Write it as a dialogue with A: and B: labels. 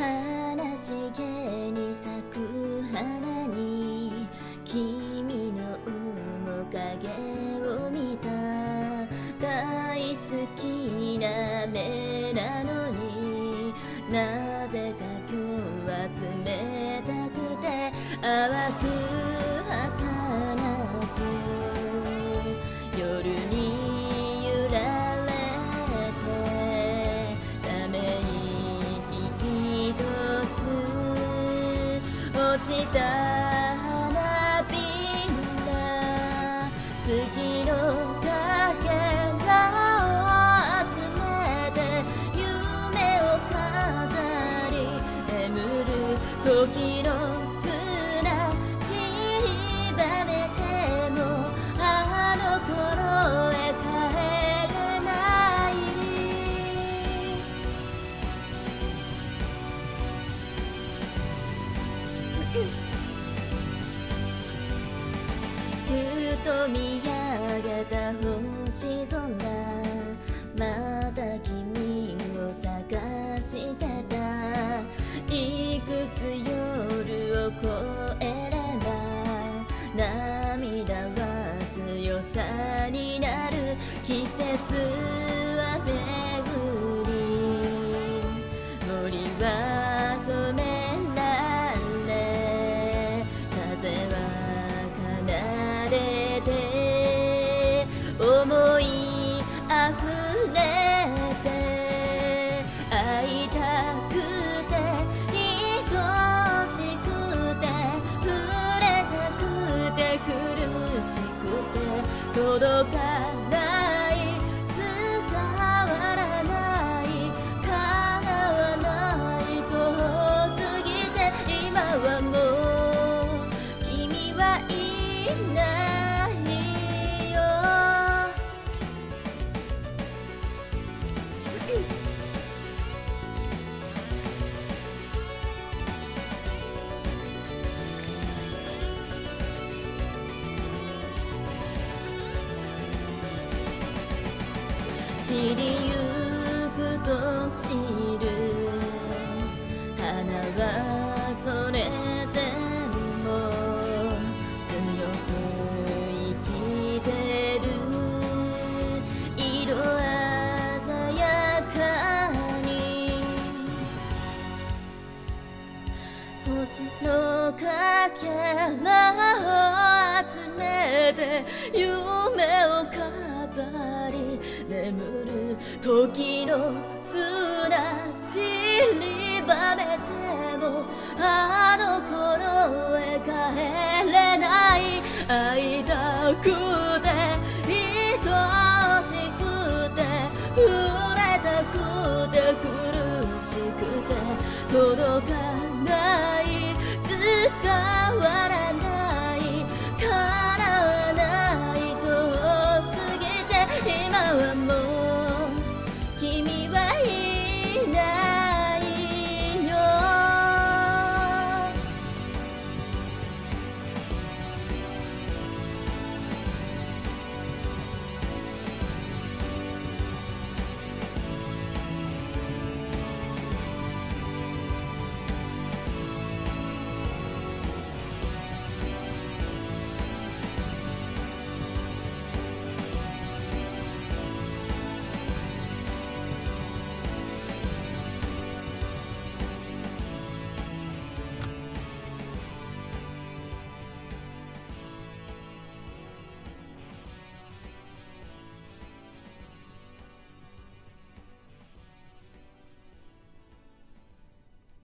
A: 悲しげに咲く花に君の面影を見た。大好きな目なのになぜか今日は冷たくて淡く月のかけらを集めて夢を飾り眠る時のと見上げた。星空また。君を探してた。いくつ夜を越えれば涙は強さになる。季節は巡り。森はて届か散りゆくと知る花はそれでも強く生きてる色鮮やかに星のかけらを集めて夢を飾り眠る時の砂散りばめてもあの頃へ帰れない会いたく